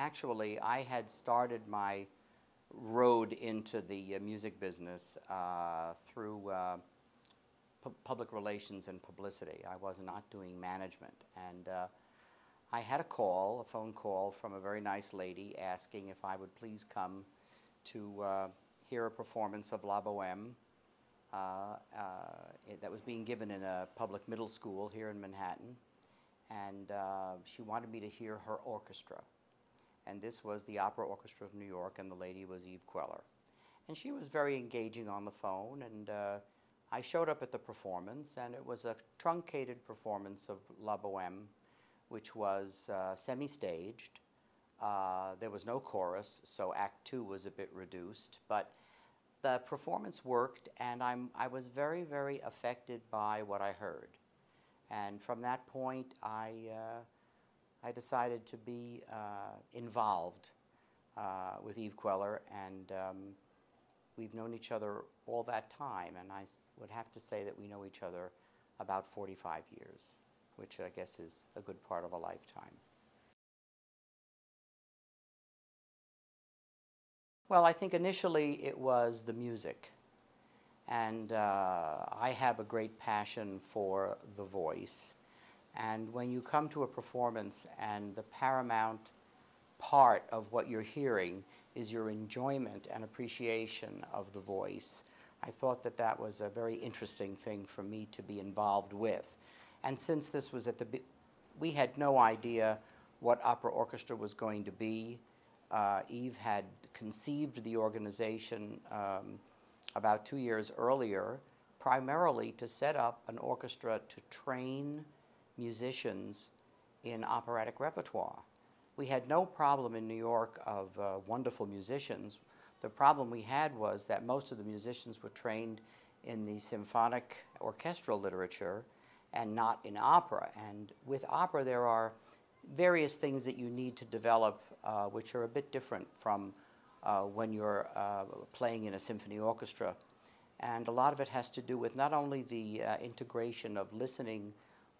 actually, I had started my road into the uh, music business uh, through uh, pu public relations and publicity. I was not doing management. And uh, I had a call, a phone call from a very nice lady asking if I would please come to uh, hear a performance of La Boheme uh, uh, that was being given in a public middle school here in Manhattan. And she wanted me to hear her orchestra. And this was the Opera Orchestra of New York, and the lady was Eve Queler. And she was very engaging on the phone, and uh, I showed up at the performance, and it was a truncated performance of La Boheme, which was uh, semi-staged. Uh, there was no chorus, so Act Two was a bit reduced, but the performance worked, and I'm, I was very, very affected by what I heard. And from that point, I, uh, I decided to be uh, involved uh, with Eve Queler, and um, we've known each other all that time, and I would have to say that we know each other about 45 years, which I guess is a good part of a lifetime. Well, I think initially it was the music. And uh, I have a great passion for the voice. And when you come to a performance and the paramount part of what you're hearing is your enjoyment and appreciation of the voice, I thought that that was a very interesting thing for me to be involved with. And since this was at the, we had no idea what opera orchestra was going to be. Uh, Eve had conceived the organization um, about two years earlier, primarily to set up an orchestra to train musicians in operatic repertoire. We had no problem in New York of uh, wonderful musicians. The problem we had was that most of the musicians were trained in the symphonic orchestral literature and not in opera. And with opera, there are various things that you need to develop uh, which are a bit different from uh, when you're uh, playing in a symphony orchestra. And a lot of it has to do with not only the uh, integration of listening,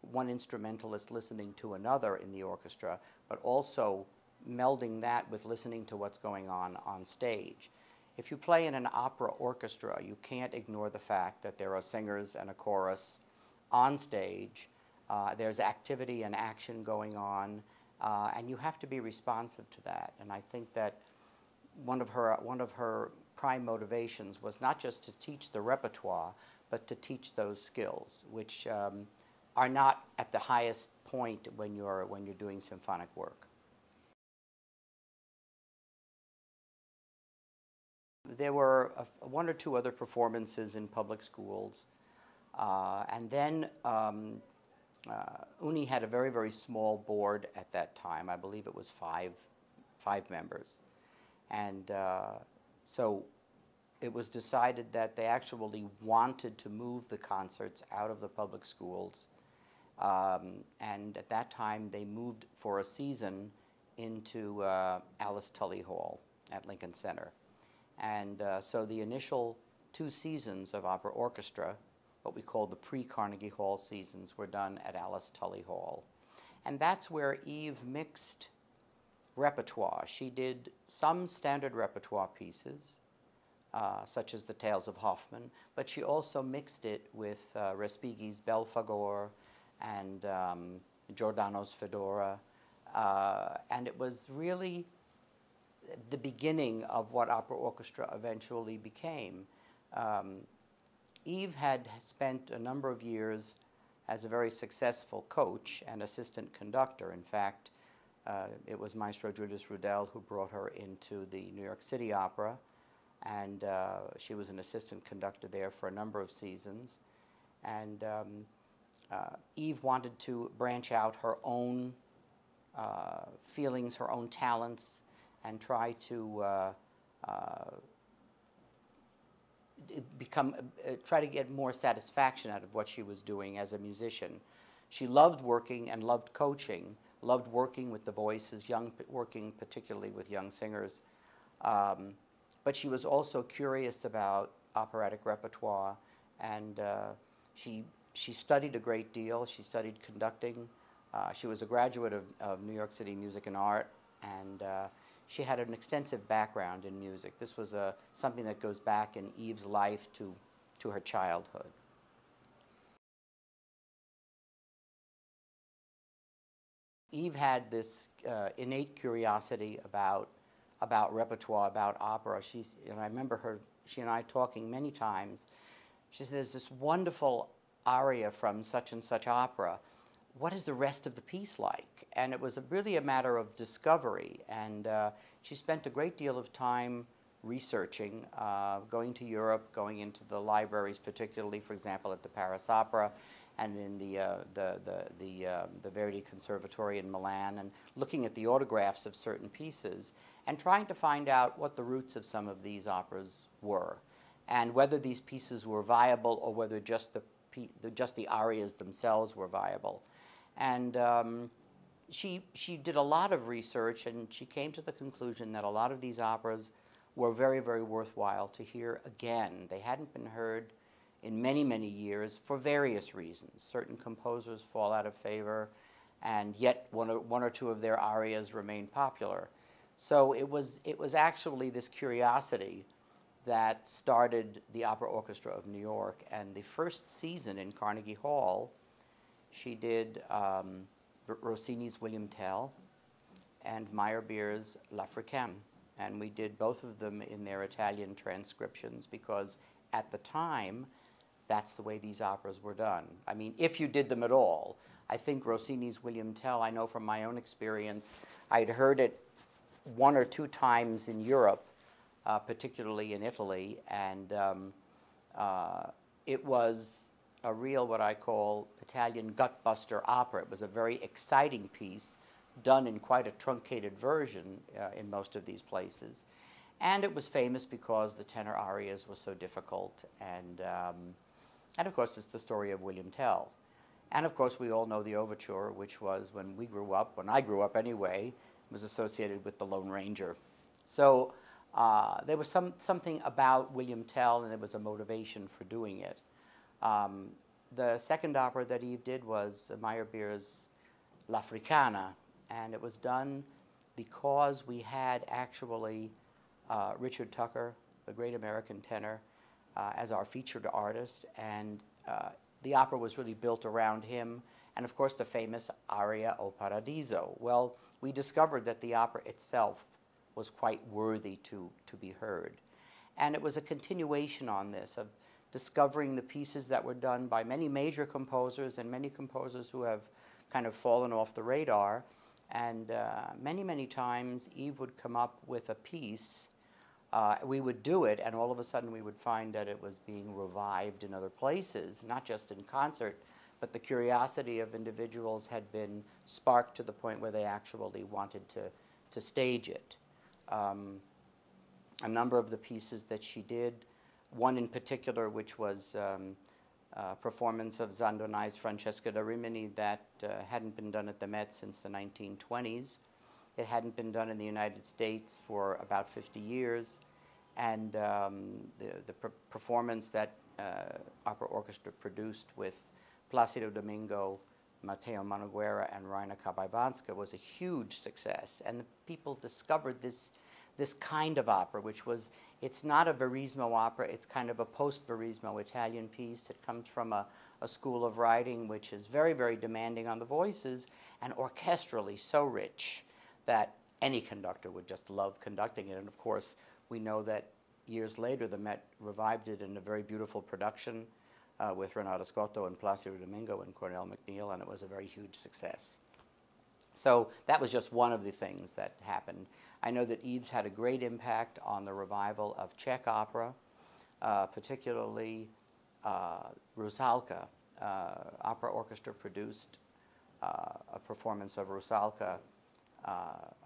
one instrumentalist listening to another in the orchestra, but also melding that with listening to what's going on on stage. If you play in an opera orchestra, you can't ignore the fact that there are singers and a chorus on stage. Uh, there's activity and action going on, uh, and you have to be responsive to that. And I think that one of her, one of her prime motivations was not just to teach the repertoire, but to teach those skills, which um, are not at the highest point when you're, when you're doing symphonic work. There were a, one or two other performances in public schools. Uh, and then um, uh, OONY had a very, very small board at that time. I believe it was five, five members. And uh, so it was decided that they actually wanted to move the concerts out of the public schools. Um, and at that time, they moved for a season into uh, Alice Tully Hall at Lincoln Center. And uh, so the initial two seasons of opera orchestra, what we call the pre-Carnegie Hall seasons, were done at Alice Tully Hall. And that's where Eve mixed repertoire. She did some standard repertoire pieces, uh, such as the Tales of Hoffmann, but she also mixed it with uh, Respighi's Belphegor and um, Giordano's Fedora. Uh, and it was really the beginning of what opera orchestra eventually became. Um, Eve had spent a number of years as a very successful coach and assistant conductor. In fact, uh, it was Maestro Julius Rudel who brought her into the New York City Opera, and uh, she was an assistant conductor there for a number of seasons. And um, uh, Eve wanted to branch out her own uh, feelings, her own talents, and try to uh, uh, become, try to get more satisfaction out of what she was doing as a musician. She loved working and loved coaching, loved working with the voices, young, working particularly with young singers. Um, but she was also curious about operatic repertoire, and uh, she, she studied a great deal. She studied conducting. Uh, she was a graduate of, of, New York City Music and Art, And uh, she had an extensive background in music. This was uh, something that goes back in Eve's life to, to her childhood. Eve had this uh, innate curiosity about about repertoire, about opera. She's, and I remember her, she and I talking many times. She said, "There's this wonderful aria from such and such opera. What is the rest of the piece like?" And it was a, really a matter of discovery. And uh, she spent a great deal of time researching, uh, going to Europe, going into the libraries, particularly, for example, at the Paris Opera, and in the, uh, the, the, the, uh, the Verdi Conservatory in Milan, and looking at the autographs of certain pieces, and trying to find out what the roots of some of these operas were, and whether these pieces were viable or whether just the, just the arias themselves were viable. And um, she, she did a lot of research, and she came to the conclusion that a lot of these operas were very, very worthwhile to hear again. They hadn't been heard in many, many years for various reasons. Certain composers fall out of favor, and yet one or, one or two of their arias remain popular. So it was, it was actually this curiosity that started the Opera Orchestra of New York. And the first season in Carnegie Hall, she did um, Rossini's William Tell and Meyerbeer's L'Africaine. And we did both of them in their Italian transcriptions because at the time, that's the way these operas were done. I mean, if you did them at all. I think Rossini's William Tell, I know from my own experience, I'd heard it one or two times in Europe, uh, particularly in Italy, and um, uh, it was a real, what I call, Italian gutbuster opera. It was a very exciting piece, done in quite a truncated version uh, in most of these places. And it was famous because the tenor arias were so difficult and um, and of course, it's the story of William Tell. And of course, we all know the overture, which was when we grew up, when I grew up anyway, was associated with the Lone Ranger. So uh, there was some, something about William Tell, and there was a motivation for doing it. Um, the second opera that Eve did was Meyerbeer's L'Africana, and it was done because we had actually uh, Richard Tucker, the great American tenor, uh, as our featured artist, and uh, the opera was really built around him, and of course the famous aria O Paradiso. Well, we discovered that the opera itself was quite worthy to, to be heard. And it was a continuation on this of discovering the pieces that were done by many major composers and many composers who have kind of fallen off the radar. And uh, many, many times Eve would come up with a piece uh, we would do it, and all of a sudden we would find that it was being revived in other places, not just in concert, but the curiosity of individuals had been sparked to the point where they actually wanted to, to stage it. Um, a number of the pieces that she did, one in particular, which was um, a performance of Zandonai's Francesca da Rimini that uh, hadn't been done at the Met since the 1920s. It hadn't been done in the United States for about 50 years. And um, the, the performance that uh, Opera Orchestra produced with Placido Domingo, Matteo Manuguerra, and Raina Kabaivanska was a huge success. And the people discovered this, this kind of opera, which was, it's not a Verismo opera, it's kind of a post-Verismo Italian piece. It comes from a, a school of writing which is very, very demanding on the voices and orchestrally so rich that any conductor would just love conducting it. And of course, we know that years later, the Met revived it in a very beautiful production uh, with Renata Scotto and Placido Domingo and Cornell MacNeil, and it was a very huge success. So that was just one of the things that happened. I know that Eves had a great impact on the revival of Czech opera, uh, particularly uh, Rusalka. Uh, opera Orchestra produced uh, a performance of Rusalka uh,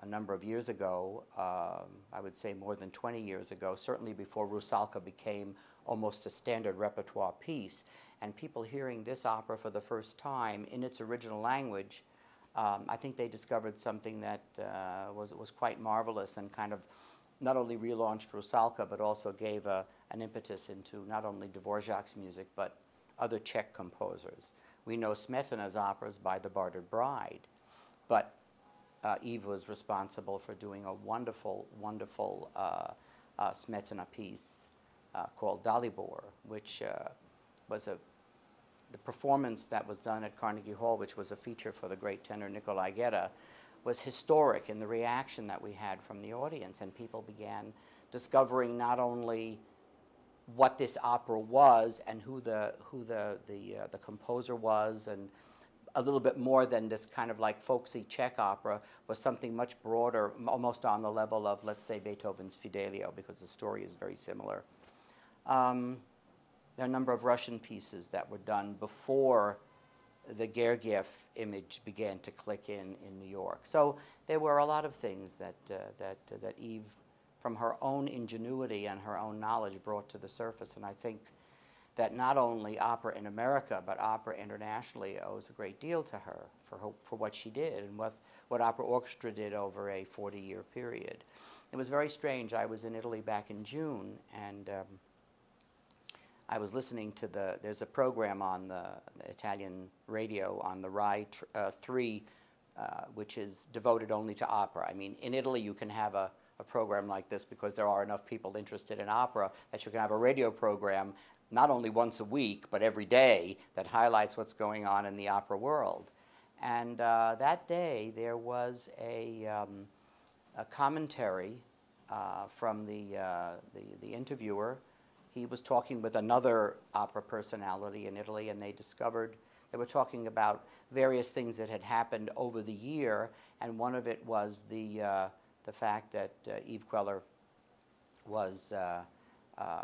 a number of years ago, um, I would say more than 20 years ago, certainly before Rusalka became almost a standard repertoire piece. And people hearing this opera for the first time in its original language, um, I think they discovered something that uh, was, was quite marvelous and kind of not only relaunched Rusalka, but also gave a, an impetus into not only Dvorak's music, but other Czech composers. We know Smetana's operas by The Bartered Bride, but uh, Eve was responsible for doing a wonderful, wonderful uh, uh, Smetana piece uh, called Dalibor, which uh, was a the performance that was done at Carnegie Hall, which was a feature for the great tenor Nicolai Gedda, was historic in the reaction that we had from the audience, and people began discovering not only what this opera was and who the who the the, uh, the composer was and a little bit more than this kind of like folksy Czech opera was something much broader, almost on the level of, let's say, Beethoven's Fidelio, because the story is very similar. Um, there are a number of Russian pieces that were done before the Gergiev image began to click in in New York. So there were a lot of things that, uh, that, uh, that Eve, from her own ingenuity and her own knowledge, brought to the surface. And I think that not only opera in America, but opera internationally owes a great deal to her for, her, for what she did and what, what opera orchestra did over a 40-year period. It was very strange. I was in Italy back in June, and um, I was listening to the, there's a program on the, the Italian radio on the Rai uh, 3, uh, which is devoted only to opera. I mean, in Italy, you can have a, a program like this because there are enough people interested in opera that you can have a radio program not only once a week, but every day that highlights what's going on in the opera world. And uh, that day, there was a, um, a commentary uh, from the, uh, the, the, interviewer. He was talking with another opera personality in Italy, and they discovered they were talking about various things that had happened over the year, and one of it was the, uh, the fact that uh, Eve Queler was uh,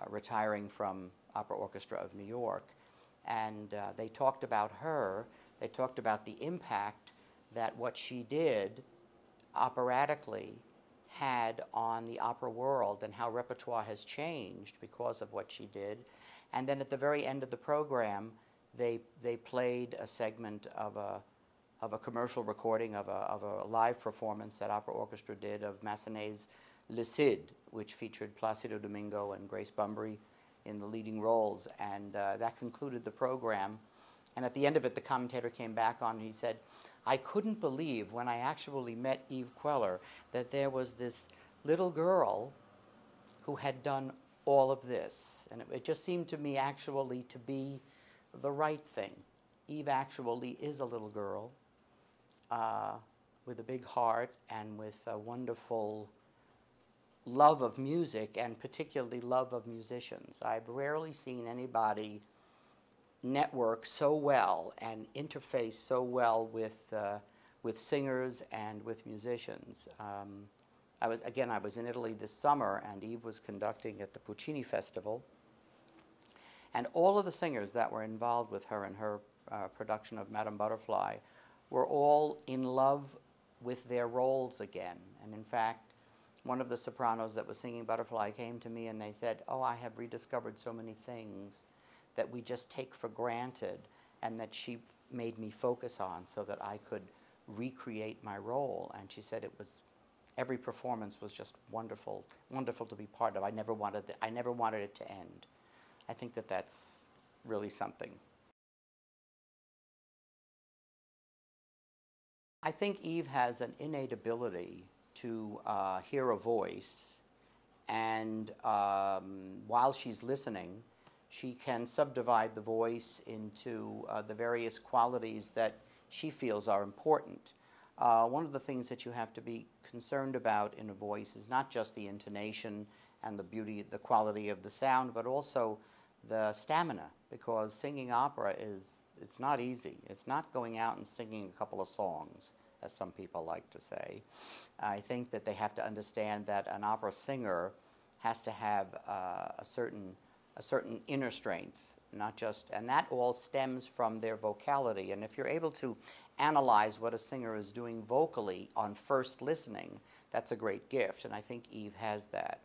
retiring from Opera Orchestra of New York. And uh, they talked about her, they talked about the impact that what she did operatically had on the opera world and how repertoire has changed because of what she did. And then at the very end of the program, they, they played a segment of a, of a commercial recording of a, of a live performance that Opera Orchestra did of Massenet's Le Cid, which featured Placido Domingo and Grace Bumbry in the leading roles. And uh, that concluded the program. And at the end of it, the commentator came back on and he said, I couldn't believe when I actually met Eve Queler that there was this little girl who had done all of this. And it, it just seemed to me actually to be the right thing. Eve actually is a little girl uh, with a big heart and with a wonderful love of music and particularly love of musicians. I've rarely seen anybody network so well and interface so well with, uh, with singers and with musicians. Um, I was, again, I was in Italy this summer and Eve was conducting at the Puccini Festival. And all of the singers that were involved with her in her uh, production of Madame Butterfly were all in love with their roles again. And in fact, one of the sopranos that was singing Butterfly came to me and they said, Oh, I have rediscovered so many things that we just take for granted and that she made me focus on so that I could recreate my role. And she said it was, every performance was just wonderful, wonderful to be part of. I never wanted, the, I never wanted it to end. I think that that's really something. I think Eve has an innate ability to uh, hear a voice, and um, while she's listening, she can subdivide the voice into uh, the various qualities that she feels are important. Uh, one of the things that you have to be concerned about in a voice is not just the intonation and the beauty, the quality of the sound, but also the stamina, because singing opera is, it's not easy. It's not going out and singing a couple of songs as some people like to say. I think that they have to understand that an opera singer has to have uh, a certain a certain inner strength, not just, and that all stems from their vocality. And if you're able to analyze what a singer is doing vocally on first listening, that's a great gift. And I think Eve has that.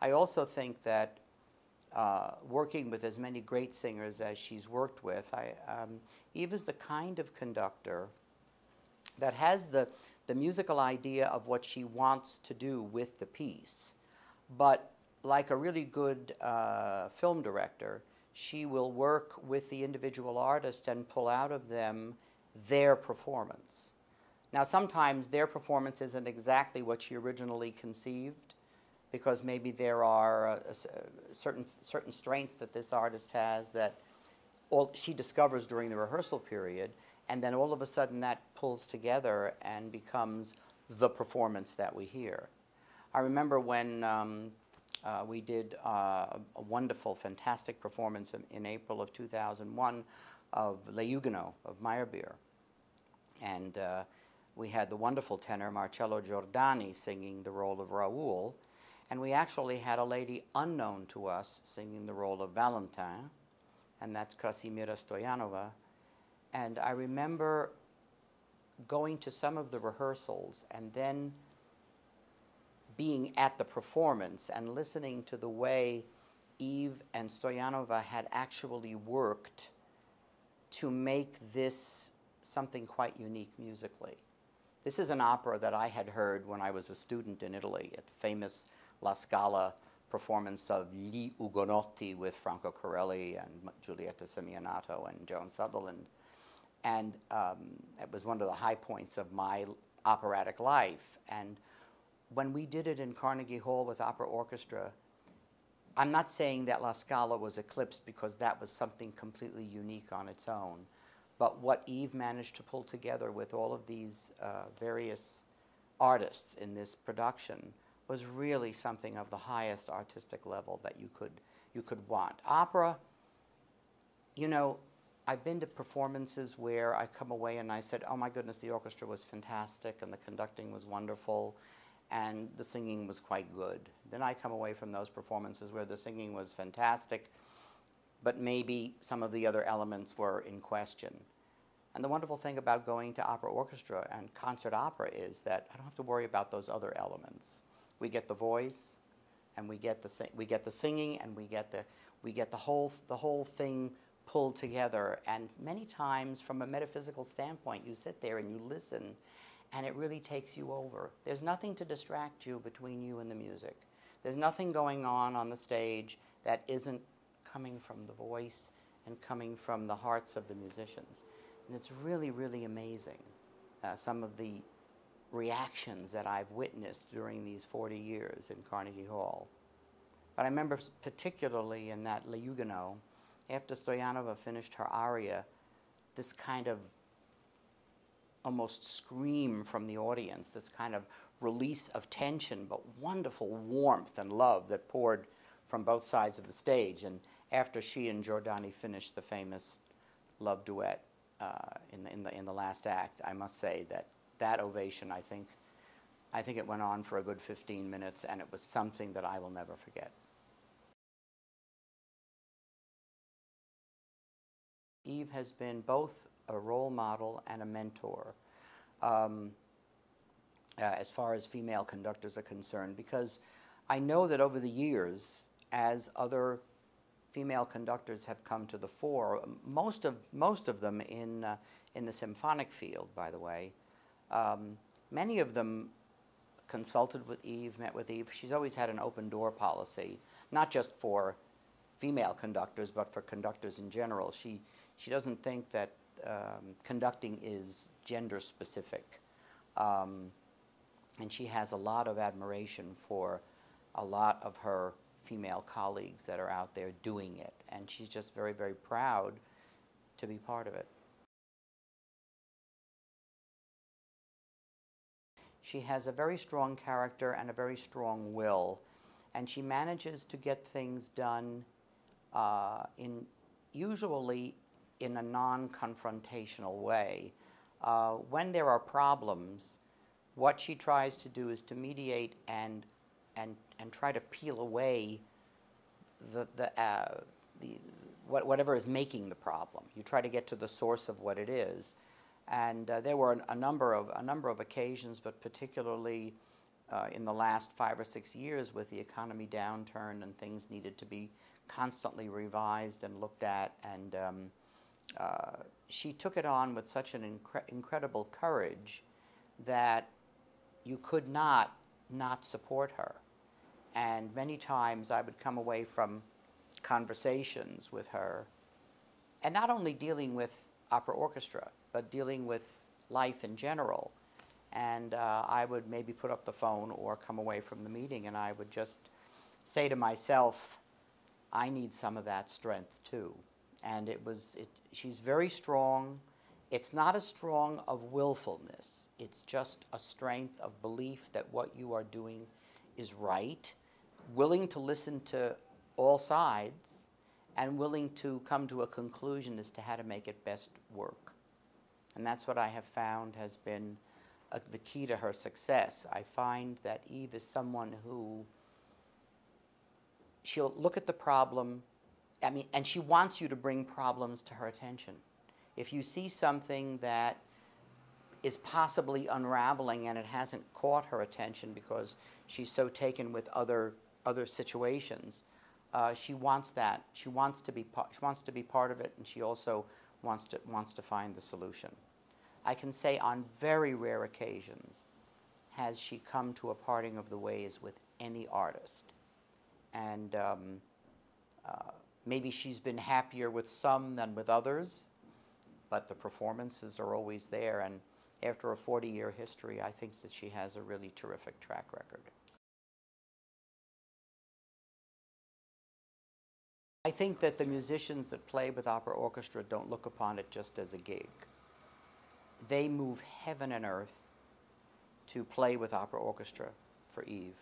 I also think that uh, working with as many great singers as she's worked with, I, um, Eve is the kind of conductor that has the, the musical idea of what she wants to do with the piece. But like a really good uh, film director, she will work with the individual artist and pull out of them their performance. Now, sometimes their performance isn't exactly what she originally conceived, because maybe there are uh, certain certain strengths that this artist has that all she discovers during the rehearsal period, and then all of a sudden that pulls together and becomes the performance that we hear. I remember when um, uh, we did uh, a wonderful, fantastic performance in, in April of 2001 of Le Huguenot of Meyerbeer. And uh, we had the wonderful tenor Marcello Giordani singing the role of Raoul. And we actually had a lady unknown to us singing the role of Valentin, and that's Krasimira Stoyanova. And I remember going to some of the rehearsals and then being at the performance and listening to the way Eve and Stoyanova had actually worked to make this something quite unique musically. This is an opera that I had heard when I was a student in Italy at the famous La Scala performance of Gli Ugonotti with Franco Corelli and Giulietta Simionato and Joan Sutherland. And um, it was one of the high points of my operatic life. And when we did it in Carnegie Hall with opera orchestra, I'm not saying that La Scala was eclipsed because that was something completely unique on its own. But what Eve managed to pull together with all of these uh, various artists in this production was really something of the highest artistic level that you could, you could want. Opera, you know, I've been to performances where I come away and I said, oh my goodness, the orchestra was fantastic and the conducting was wonderful and the singing was quite good. Then I come away from those performances where the singing was fantastic, but maybe some of the other elements were in question. And the wonderful thing about going to opera orchestra and concert opera is that I don't have to worry about those other elements. We get the voice, and we get the we get the singing, and we get the we get the whole the whole thing pulled together. And many times, from a metaphysical standpoint, you sit there and you listen, and it really takes you over. There's nothing to distract you between you and the music. There's nothing going on on the stage that isn't coming from the voice and coming from the hearts of the musicians. And it's really, really amazing uh, some of the reactions that I've witnessed during these 40 years in Carnegie Hall. But I remember particularly in that Le Huguenot, after Stoyanova finished her aria, this kind of almost scream from the audience, this kind of release of tension, but wonderful warmth and love that poured from both sides of the stage. And after she and Giordani finished the famous love duet uh, in, the, in, the, in the last act, I must say that that ovation, I think, I think it went on for a good 15 minutes, and it was something that I will never forget. Eve has been both a role model and a mentor um, uh, as far as female conductors are concerned because I know that over the years, as other female conductors have come to the fore, most of, most of them in, uh, in the symphonic field, by the way, um, many of them consulted with Eve, met with Eve. She's always had an open door policy, not just for female conductors, but for conductors in general. She, she doesn't think that um, conducting is gender specific. Um, and she has a lot of admiration for a lot of her female colleagues that are out there doing it. And she's just very, very proud to be part of it. She has a very strong character and a very strong will, and she manages to get things done uh, in usually in a non-confrontational way. Uh, when there are problems, what she tries to do is to mediate and and and try to peel away the the, uh, the what, whatever is making the problem. You try to get to the source of what it is, and uh, there were a number of a number of occasions, but particularly uh, in the last five or six years, with the economy downturn and things needed to be constantly revised and looked at, and um, uh, she took it on with such an incre- incredible courage that you could not not support her. And many times I would come away from conversations with her, and not only dealing with opera orchestra, but dealing with life in general. And uh, I would maybe put up the phone or come away from the meeting and I would just say to myself, I need some of that strength too. And it was, it, she's very strong. It's not a strong of willfulness. It's just a strength of belief that what you are doing is right, willing to listen to all sides, and willing to come to a conclusion as to how to make it best work. And that's what I have found has been uh, the key to her success. I find that Eve is someone who she'll look at the problem, I mean, and she wants you to bring problems to her attention. If you see something that is possibly unraveling and it hasn't caught her attention because she's so taken with other other situations, uh, she wants that. She wants to be she wants to be part of it, and she also wants to wants to find the solution. I can say on very rare occasions has she come to a parting of the ways with any artist, and um, uh, maybe she's been happier with some than with others, but the performances are always there. And after a 40-year history, I think that she has a really terrific track record. I think that the musicians that play with opera orchestra don't look upon it just as a gig. They move heaven and earth to play with opera orchestra for Eve.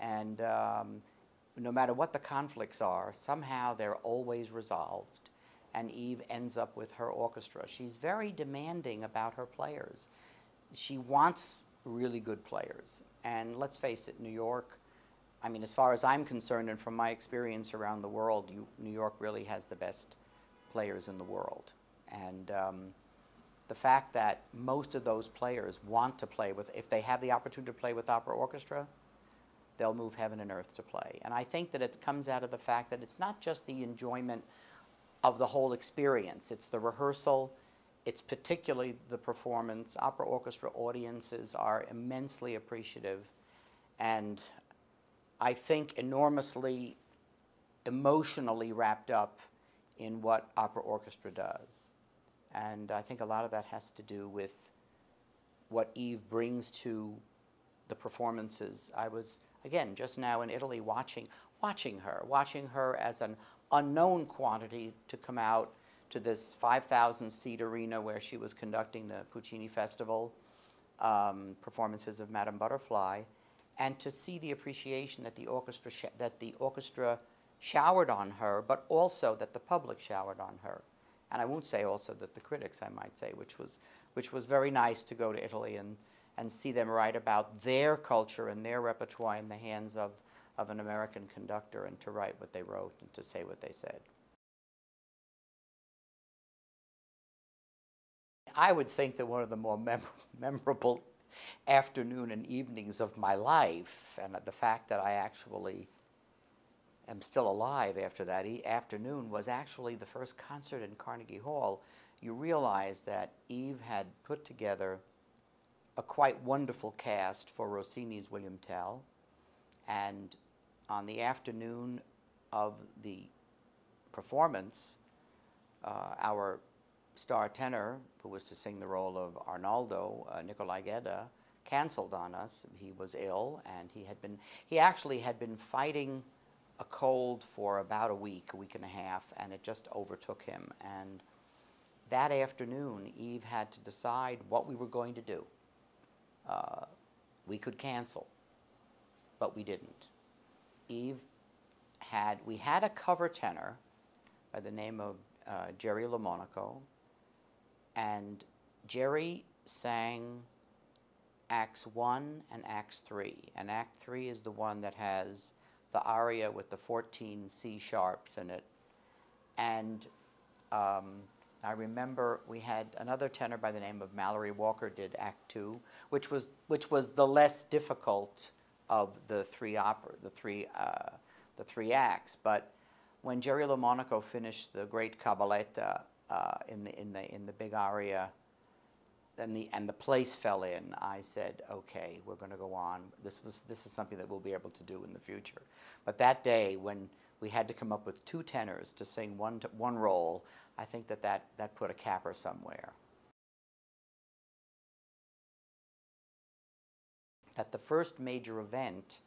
And um, no matter what the conflicts are, somehow they're always resolved. And Eve ends up with her orchestra. She's very demanding about her players. She wants really good players. And let's face it, New York I mean, as far as I'm concerned, and from my experience around the world, you, New York really has the best players in the world. And um, the fact that most of those players want to play with, if they have the opportunity to play with opera orchestra, they'll move heaven and earth to play. And I think that it comes out of the fact that it's not just the enjoyment of the whole experience, it's the rehearsal, it's particularly the performance. Opera orchestra audiences are immensely appreciative. And I think, enormously emotionally wrapped up in what opera orchestra does. And I think a lot of that has to do with what Eve brings to the performances. I was, again, just now in Italy watching, watching her, watching her as an unknown quantity to come out to this 5,000 seat arena where she was conducting the Puccini Festival um, performances of Madame Butterfly and to see the appreciation that the orchestra that the orchestra showered on her, but also that the public showered on her. And I won't say also that the critics, I might say, which was which was very nice to go to Italy and and see them write about their culture and their repertoire in the hands of of an American conductor and to write what they wrote and to say what they said. I would think that one of the more mem memorable afternoon and evenings of my life, and the fact that I actually am still alive after that e afternoon was actually the first concert in Carnegie Hall. You realize that Eve had put together a quite wonderful cast for Rossini's William Tell, and on the afternoon of the performance, uh, our star tenor, who was to sing the role of Arnaldo, uh, Nicolai Gedda, canceled on us. He was ill, and he had been, he actually had been fighting a cold for about a week, a week and a half, and it just overtook him. And that afternoon, Eve had to decide what we were going to do. We could cancel, but we didn't. Eve had, we had a cover tenor by the name of uh, Jerry LaMonaco, and Jerry sang Acts 1 and Acts 3. And Act 3 is the one that has the aria with the 14 C sharps in it. And um, I remember we had another tenor by the name of Mallory Walker did Act 2, which was, which was the less difficult of the three opera, the three, uh, the three acts. But when Jerry LaMonaco finished the great Cabaletta uh, in, the, in, the, in the big aria, and the, and the place fell in, I said, okay, we're going to go on. This, was, this is something that we'll be able to do in the future. But that day, when we had to come up with two tenors to sing one, one role, I think that, that that put a capper somewhere. that the first major event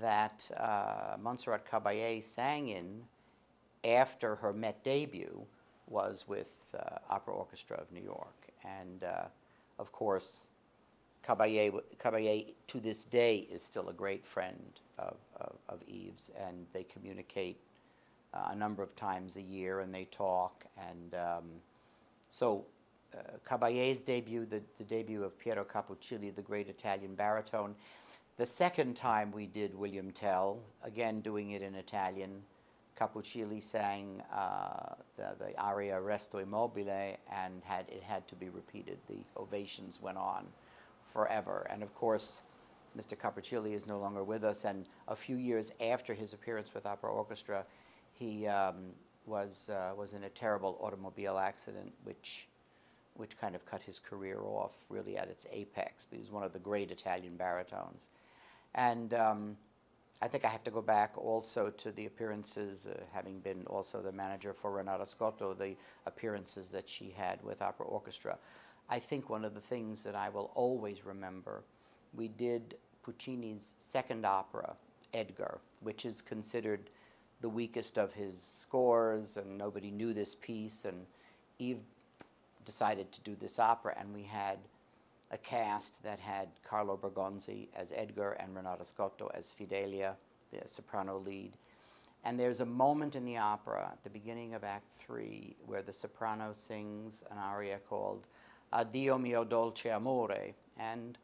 that uh, Montserrat Caballé sang in after her Met debut was with uh, Opera Orchestra of New York. And uh, of course, Caballé, Caballé to this day is still a great friend of, of, of Eve, and they communicate uh, a number of times a year and they talk. And um, so uh, Caballé's debut, the, the debut of Piero Cappuccilli, the great Italian baritone. The second time we did William Tell, again doing it in Italian, Cappuccilli sang uh, the, the aria Resto Immobile and had, it had to be repeated. The ovations went on forever. And of course, Mr. Cappuccilli is no longer with us, and a few years after his appearance with Opera Orchestra, he um, was, uh, was in a terrible automobile accident, which, which kind of cut his career off really at its apex. He was one of the great Italian baritones. And um, I think I have to go back also to the appearances, uh, having been also the manager for Renata Scotto, the appearances that she had with Opera Orchestra. I think one of the things that I will always remember, we did Puccini's second opera, Edgar, which is considered the weakest of his scores, and nobody knew this piece. And Eve decided to do this opera, and we had a cast that had Carlo Bergonzi as Edgar and Renata Scotto as Fidelia, the soprano lead. And there's a moment in the opera at the beginning of Act Three where the soprano sings an aria called Addio mio dolce amore. And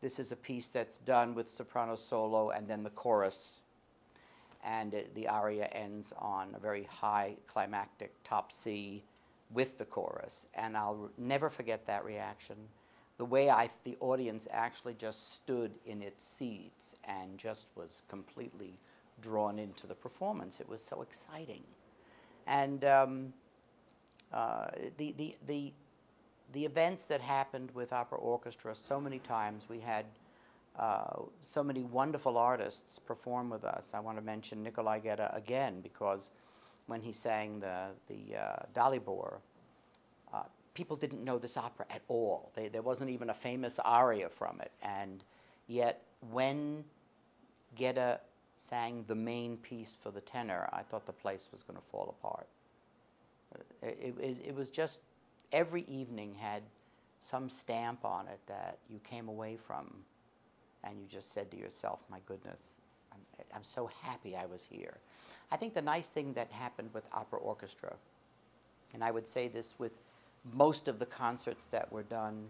this is a piece that's done with soprano solo and then the chorus. And it, the aria ends on a very high climactic top C with the chorus. And I'll never forget that reaction the way I, the audience actually just stood in its seats and just was completely drawn into the performance. It was so exciting. And um, uh, the, the, the, the events that happened with Opera Orchestra, so many times we had uh, so many wonderful artists perform with us. I want to mention Nicolai Gedda again because when he sang the, the uh, Dalibor, uh, people didn't know this opera at all. They, there wasn't even a famous aria from it. And yet, when Gedda sang the main piece for the tenor, I thought the place was going to fall apart. It, it, it, was just every evening had some stamp on it that you came away from and you just said to yourself, my goodness, I'm, I'm so happy I was here. I think the nice thing that happened with opera orchestra, and I would say this with most of the concerts that were done,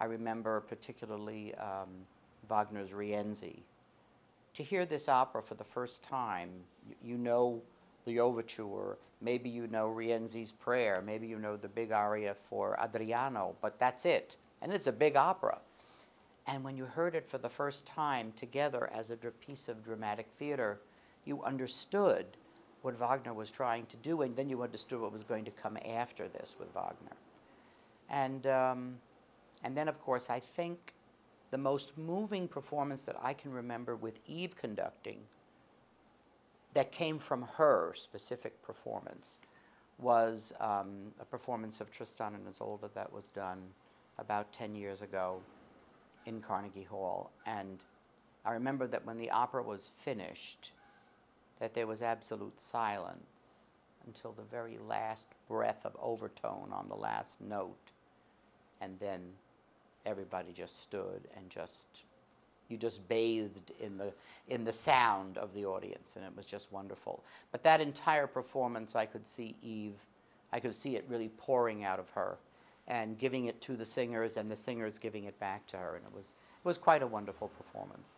I remember particularly um, Wagner's Rienzi. To hear this opera for the first time, you, you know the overture, maybe you know Rienzi's prayer, maybe you know the big aria for Adriano, but that's it. And it's a big opera. And when you heard it for the first time together as a piece of dramatic theater, you understood what Wagner was trying to do, and then you understood what was going to come after this with Wagner. And, um, and then, of course, I think the most moving performance that I can remember with Eve conducting that came from her specific performance was um, a performance of Tristan and Isolde that was done about 10 years ago in Carnegie Hall. And I remember that when the opera was finished, that there was absolute silence until the very last breath of overtone on the last note. And then everybody just stood and just, you just bathed in the, in the sound of the audience, and it was just wonderful. But that entire performance, I could see Eve, I could see it really pouring out of her and giving it to the singers, and the singers giving it back to her, and it was, it was quite a wonderful performance.